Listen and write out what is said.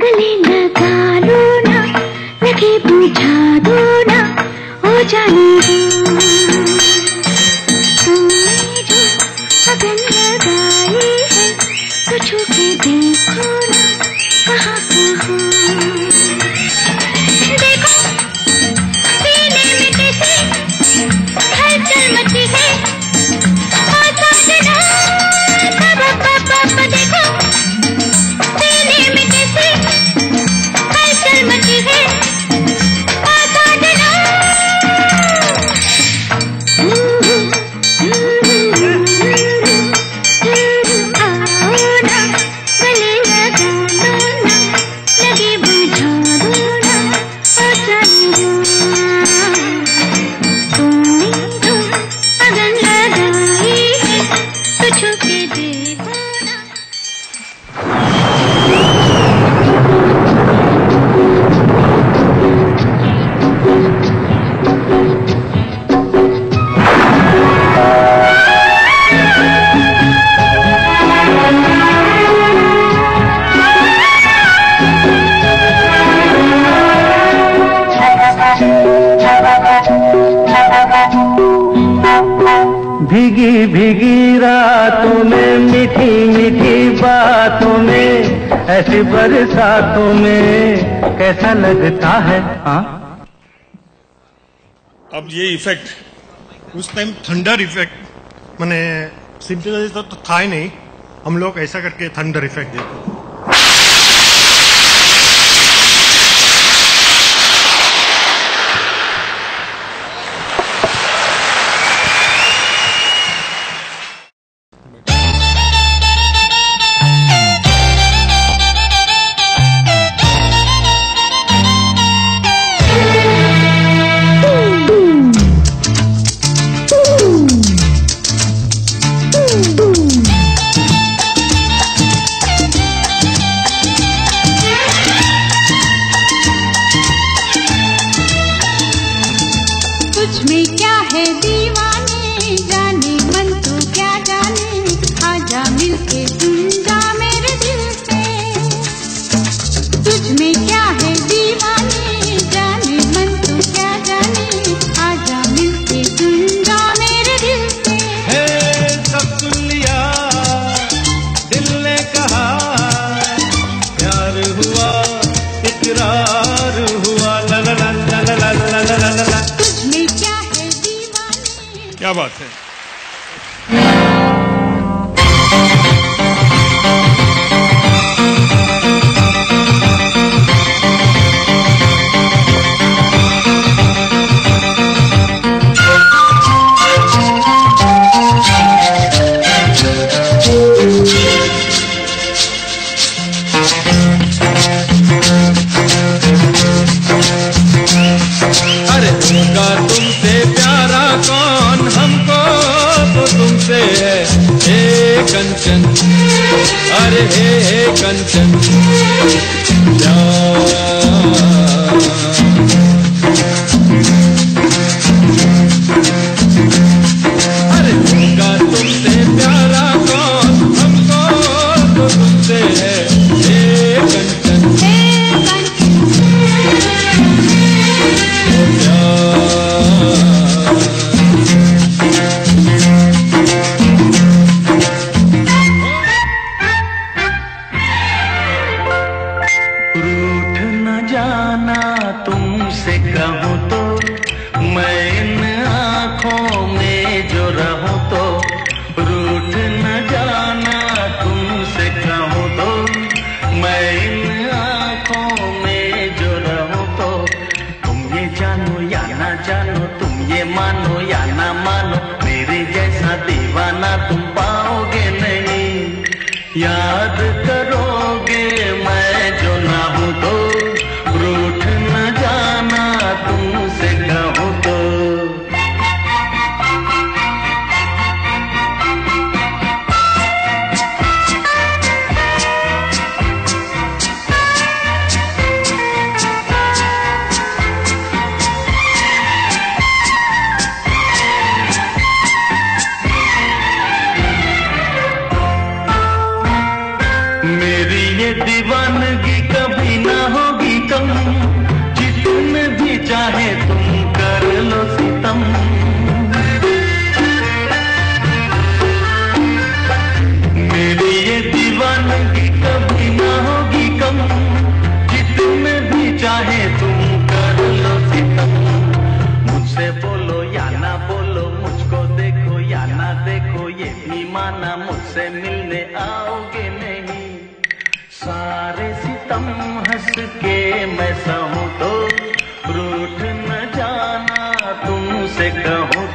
गले लगा लो ना, लगे बुझा दो ना ओ जाने अगन लगाई है तो छू के देखो भीगी भीगी रातों में मीठी मीठी बातों में ऐसी बरसातों में कैसा लगता है? हाँ? अब ये इफ़ेक्ट उस टाइम थंडर इफ़ेक्ट मैंने सिंपल तो, तो था ही नहीं हम लोग ऐसा करके थंडर इफ़ेक्ट देते Baby कंचन। अरे हे हे कंचन। प्यार रूठ न जाना तुमसे कहूँ तो मैं आँखों में जो रहूँ तो रूठ न जाना तुमसे कहूँ तो मैं इन आँखों में जो रहूँ तो तुम ये जानो या ना जानो, तुम ये मानो या ना मानो, मेरे जैसा दीवाना तुम पाओगे नहीं। याद करोगे दीवानगी कभी ना होगी कम। जिसने भी चाहे तुम कर लो सितम। मेरी ये दीवानगी कभी ना होगी कम। जिसने भी चाहे तुम कर लो सितम। मुझसे बोलो या ना बोलो, मुझको देखो या ना देखो, ये माना मुझसे मिल कहूँ